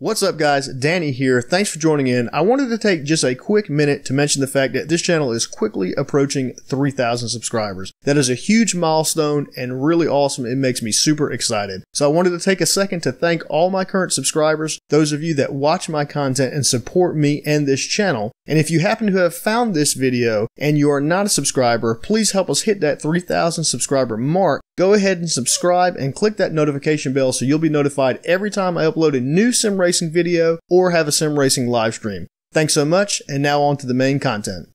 What's up guys, Danny here. Thanks for joining in. I wanted to take just a quick minute to mention the fact that this channel is quickly approaching 3,000 subscribers. That is a huge milestone and really awesome. It makes me super excited. So I wanted to take a second to thank all my current subscribers, those of you that watch my content and support me and this channel. And if you happen to have found this video and you are not a subscriber, please help us hit that 3,000 subscriber mark go ahead and subscribe and click that notification bell so you'll be notified every time I upload a new sim racing video or have a sim racing live stream. Thanks so much, and now on to the main content.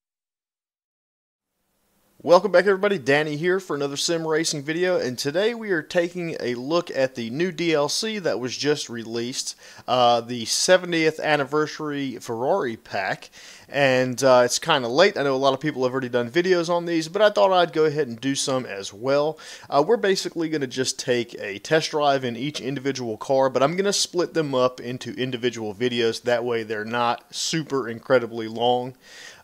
Welcome back everybody, Danny here for another sim racing video and today we are taking a look at the new DLC that was just released, uh, the 70th anniversary Ferrari pack and uh, it's kind of late. I know a lot of people have already done videos on these, but I thought I'd go ahead and do some as well. Uh, we're basically going to just take a test drive in each individual car, but I'm going to split them up into individual videos. That way they're not super incredibly long.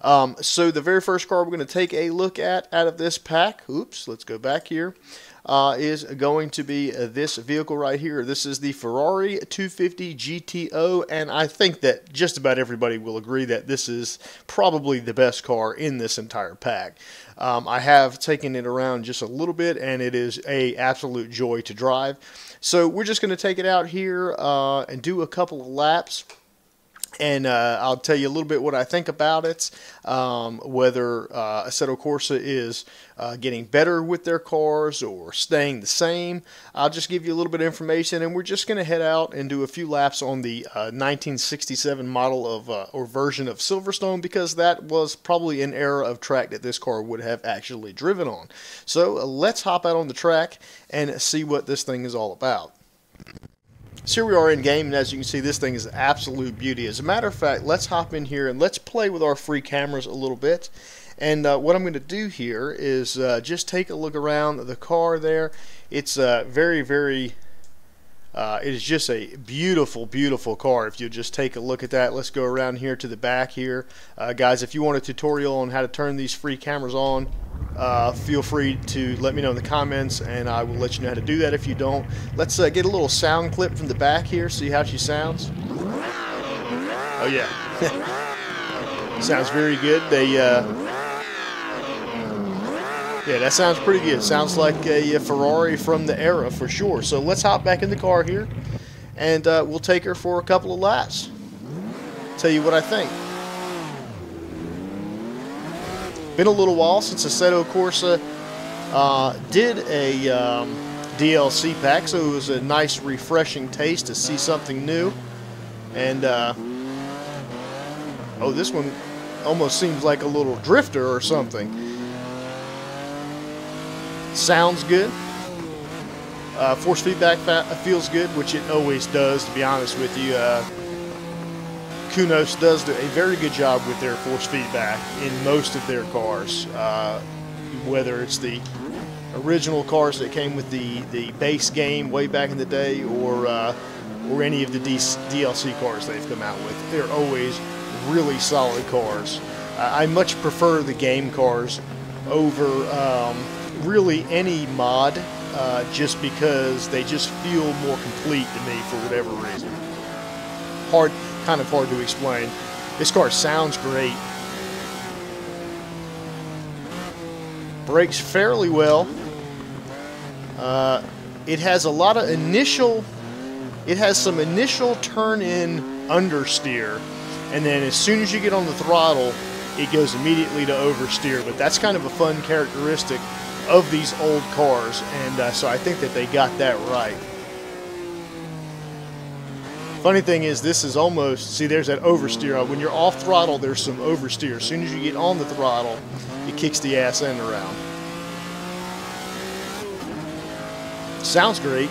Um, so the very first car we're going to take a look at out of this pack, oops, let's go back here, uh, is going to be this vehicle right here. This is the Ferrari 250 GTO, and I think that just about everybody will agree that this is probably the best car in this entire pack. Um, I have taken it around just a little bit, and it is a absolute joy to drive. So we're just going to take it out here uh, and do a couple of laps and uh, I'll tell you a little bit what I think about it, um, whether uh, Assetto Corsa is uh, getting better with their cars or staying the same. I'll just give you a little bit of information, and we're just going to head out and do a few laps on the 1967 uh, model of uh, or version of Silverstone because that was probably an era of track that this car would have actually driven on. So uh, let's hop out on the track and see what this thing is all about. So here we are in game, and as you can see, this thing is absolute beauty. As a matter of fact, let's hop in here and let's play with our free cameras a little bit. And uh, what I'm going to do here is uh, just take a look around the car there. It's uh, very, very uh, it is just a beautiful, beautiful car. If you just take a look at that, let's go around here to the back here. Uh, guys, if you want a tutorial on how to turn these free cameras on, uh, feel free to let me know in the comments and I will let you know how to do that if you don't. Let's uh, get a little sound clip from the back here, see how she sounds. Oh yeah. sounds very good. They uh, yeah, that sounds pretty good. Sounds like a, a, Ferrari from the era for sure. So let's hop back in the car here, and uh, we'll take her for a couple of laps. Tell you what I think. Been a little while since Assetto Corsa uh, did a um, DLC pack, so it was a nice, refreshing taste to see something new. And uh, oh, this one almost seems like a little drifter or something. Sounds good. Uh, force feedback feels good, which it always does, to be honest with you. Kunos does a very good job with their force feedback in most of their cars, uh, whether it's the original cars that came with the, the base game way back in the day or, uh, or any of the DLC cars they've come out with. They're always really solid cars. I much prefer the game cars over um, really any mod uh, just because they just feel more complete to me for whatever reason. Hard, kind of hard to explain. This car sounds great. Brakes fairly well. Uh, it has a lot of initial, it has some initial turn-in understeer, and then as soon as you get on the throttle, it goes immediately to oversteer. But that's kind of a fun characteristic of these old cars, and uh, so I think that they got that right. Funny thing is, this is almost, see there's that oversteer. Uh, when you're off throttle, there's some oversteer. As soon as you get on the throttle, it kicks the ass end around. Sounds great.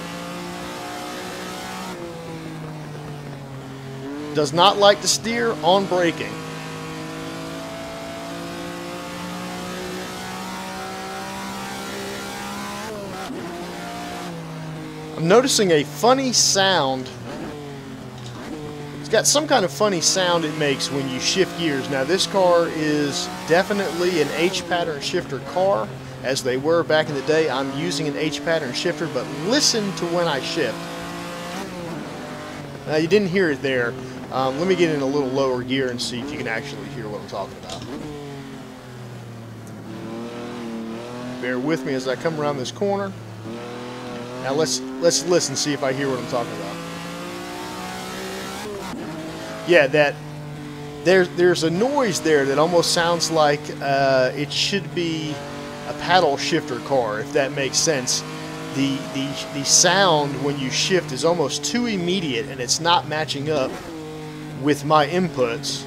Does not like to steer on braking. I'm noticing a funny sound. It's got some kind of funny sound it makes when you shift gears. Now this car is definitely an H-pattern shifter car, as they were back in the day. I'm using an H-pattern shifter, but listen to when I shift. Now, you didn't hear it there. Um, let me get in a little lower gear and see if you can actually hear what I'm talking about. Bear with me as I come around this corner. Now let's let's listen, see if I hear what I'm talking about. Yeah, that there's there's a noise there that almost sounds like uh, it should be a paddle shifter car, if that makes sense. The, the, the sound when you shift is almost too immediate and it's not matching up with my inputs.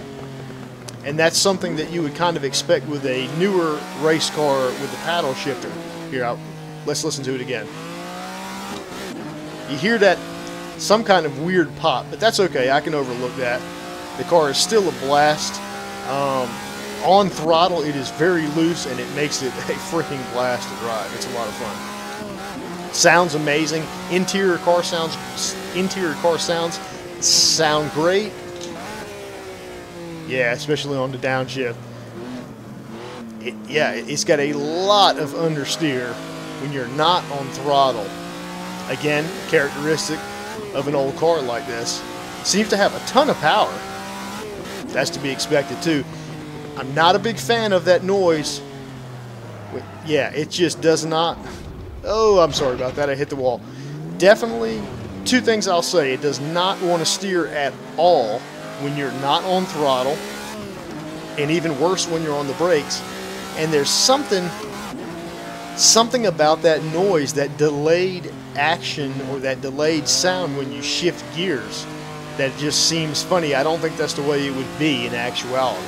And that's something that you would kind of expect with a newer race car with the paddle shifter. Here, I'll, let's listen to it again. You hear that some kind of weird pop, but that's okay. I can overlook that. The car is still a blast. Um, on throttle, it is very loose and it makes it a freaking blast to drive. It's a lot of fun. Sounds amazing. Interior car sounds, interior car sounds sound great. Yeah, especially on the downshift. It, yeah, it's got a lot of understeer when you're not on throttle. Again, characteristic of an old car like this. Seems to have a ton of power. That's to be expected too. I'm not a big fan of that noise. Yeah, it just does not. Oh, I'm sorry about that. I hit the wall. Definitely, two things I'll say. It does not want to steer at all when you're not on throttle, and even worse when you're on the brakes. And there's something, something about that noise, that delayed action or that delayed sound when you shift gears, that just seems funny. I don't think that's the way it would be in actuality.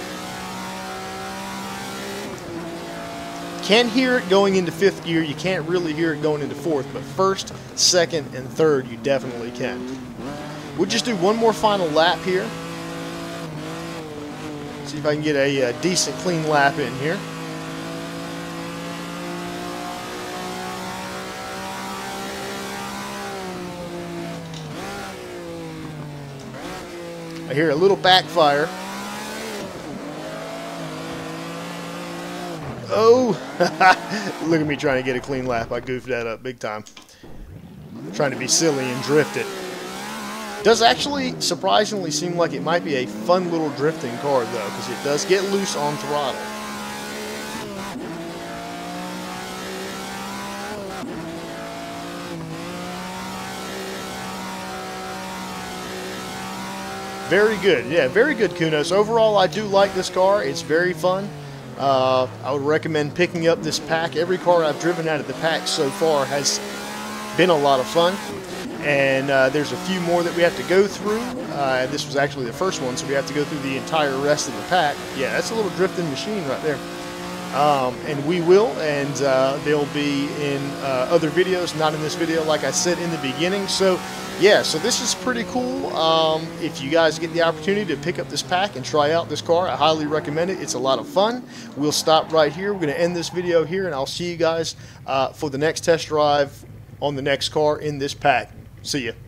Can't hear it going into fifth gear. You can't really hear it going into fourth, but first, second, and third, you definitely can. We'll just do one more final lap here. See if I can get a, a uh, decent, clean lap in here. I hear a little backfire. Oh, look at me trying to get a clean lap. I goofed that up big time. trying to be silly and drift it. Does actually surprisingly seem like it might be a fun little drifting car though, because it does get loose on throttle. Very good. Yeah, very good, Kunos. Overall, I do like this car. It's very fun. Uh, I would recommend picking up this pack. Every car I've driven out of the pack so far has been a lot of fun. And uh, there's a few more that we have to go through. Uh, this was actually the first one, so we have to go through the entire rest of the pack. Yeah, that's a little drifting machine right there. Um, and we will, and uh, they'll be in uh, other videos, not in this video, like I said in the beginning. So yeah, so this is pretty cool. Um, if you guys get the opportunity to pick up this pack and try out this car, I highly recommend it. It's a lot of fun. We'll stop right here. We're going to end this video here, and I'll see you guys uh, for the next test drive on the next car in this pack. See you.